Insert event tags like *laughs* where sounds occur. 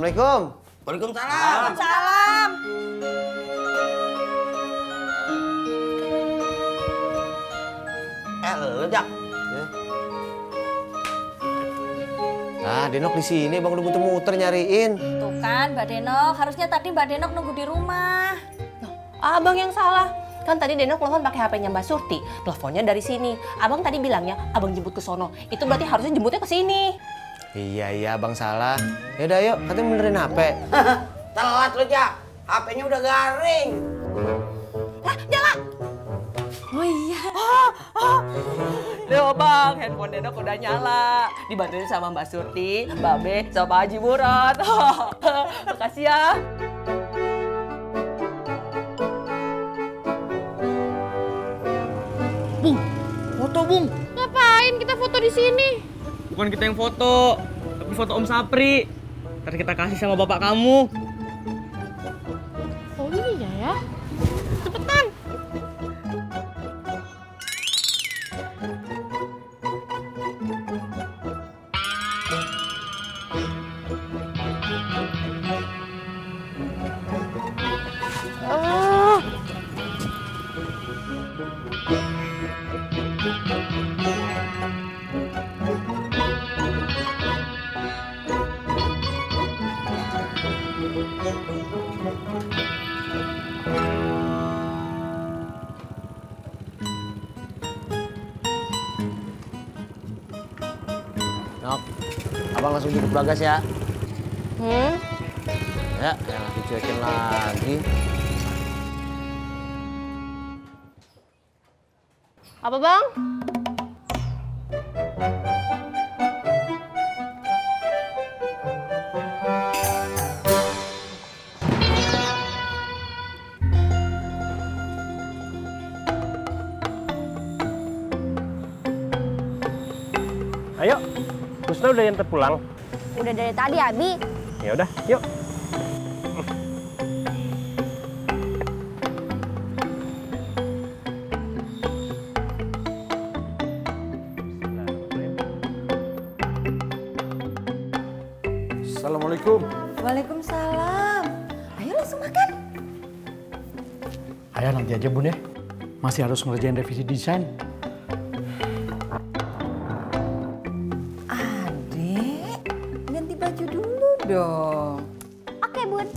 Assalamualaikum. Waalaikumsalam. Salam. Eh, lu Jak. Ah, Denok di sini bang udah muter-muter nyariin. Tuh kan Mbak Denok, harusnya tadi Mbak Denok nunggu di rumah. Abang yang salah. Kan tadi Denok telepon pakai HP-nya Mbak Surti. Teleponnya dari sini. Abang tadi bilangnya abang jemput ke sono. Itu berarti harusnya jemputnya ke sini. Iya iya bang salah. Ya udah yuk, katanya benerin HP. *laughs* Telat lu, Jak. HP-nya udah garing. Lah, nyala. Oh iya. Oh, oh. Leo bang, handphone Denok udah nyala. Dibantuin sama Mbak Surti, Mbak Be, sama Pak Haji Murad. *laughs* Makasih ya. Bung, foto Bung. Ngapain kita foto di sini? Bukan kita yang foto, tapi foto Om Sapri. Ntar kita kasih sama bapak kamu. Oh iya ya. Cepetan. Abang langsung jemput bagas ya. Hmm? Ya, yang dicuekin lagi. Apa bang? Ayo, Kusna udah yang pulang. Udah dari tadi, Abi. Ya udah, yuk. Assalamualaikum. Waalaikumsalam. Ayo langsung makan. Ayah nanti aja bun ya. Masih harus ngerjain revisi desain. dulu dong. Oke, Bun.